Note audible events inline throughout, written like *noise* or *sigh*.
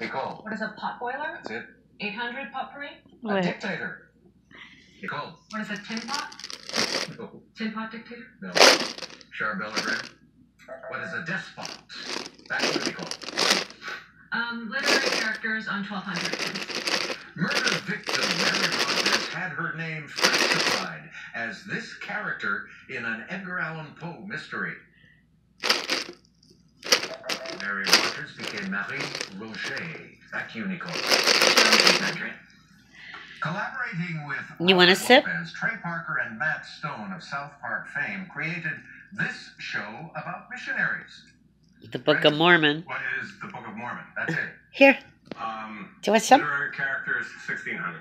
Nicole. What is a pot boiler? That's it. 800 potpourri? A Wait. dictator. Nicole. What is a tin pot? No. Tin pot dictator? No. Charbel or What is a despot? Back to Nicole. Um, literary characters on 1200. Murder victim Mary Rogers had her name falsified as this character in an Edgar Allan Poe mystery. Mary Rogers became Marie Roger. Back to you, Nicole. Collaborating with You want a Robert sip? Lopez, Trey Parker and Matt Stone of South Park fame created this show about missionaries. The Book of Mormon. What is the Book of Mormon? That's it. *laughs* Here, Um, do you want some? literary characters, 1600.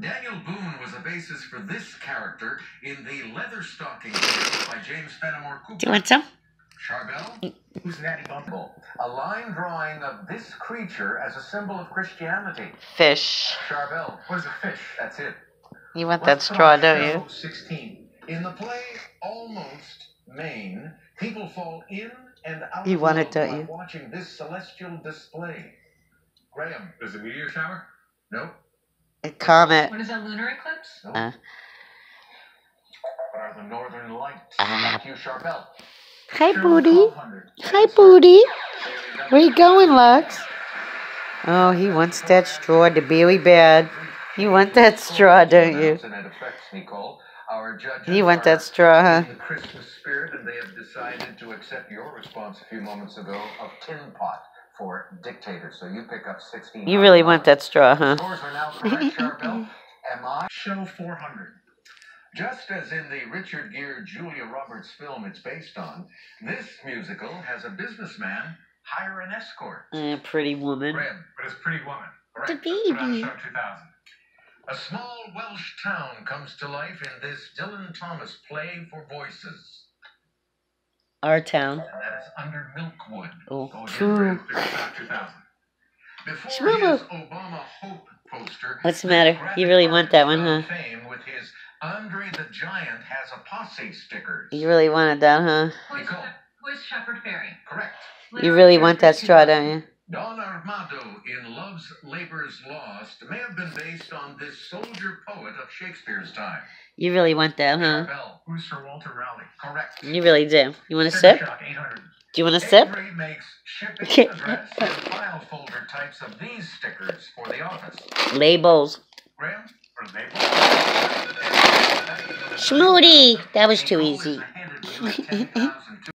Daniel Boone was a basis for this character in the Leatherstocking tale by James Fenimore Cooper. Do you want some? Charbel? Who's Natty Bumppo? A line drawing of this creature as a symbol of Christianity. Fish. Charbel. What is a fish? That's it. You want that Let's put straw, don't show you? 16. In the play Almost Maine, people fall in and out You of want love it, don't you? watching this celestial display. Graham, is it meteor shower? No. A comet. What is a lunar eclipse? No. Uh. what are the northern lights? Back you, Charbel. Hi, Booty. Hi, Booty. Where you going, Lux? Oh, he wants that straw to very bad. You want that straw, don't you? And it affects Nicole. Our judges You want that straw, huh? the Christmas spirit, and they have decided to accept your response a few moments ago of tin pot for dictator. So you pick up sixteen. You really want that straw, huh? Scores are now *laughs* correct, Charbel. Am I? Show 400. Just as in the Richard Gere Julia Roberts film it's based on, this musical has a businessman hire an escort. Uh, pretty woman. Graham, but it's Pretty Woman. Correct. The baby. Show 2000. A small Welsh town comes to life in this Dylan Thomas play for voices. Our town. And that is under Milkwood. Oh, Go ahead, true. Graham. Figure it out, 2000. Before Shmoo. his Obama Hope poster, What's the matter? You really want that one, huh? found Fame with his Andre the Giant has a posse stickers. You really wanted that, huh? Who is, Nicole. Shep- who is Shepard Fairey? Correct. You really want that straw, don't you? Don Armado in Love's Labor's Lost may have been based on this soldier poet of Shakespeare's time. You really want that, huh? Charbel. Who's Sir Walter Raleigh? Correct. You really do. You want a sip? Do you want a sip? Avery makes shipping address and file folder types of these stickers for the office. Labels. Graham, for Schmoody. That was too easy.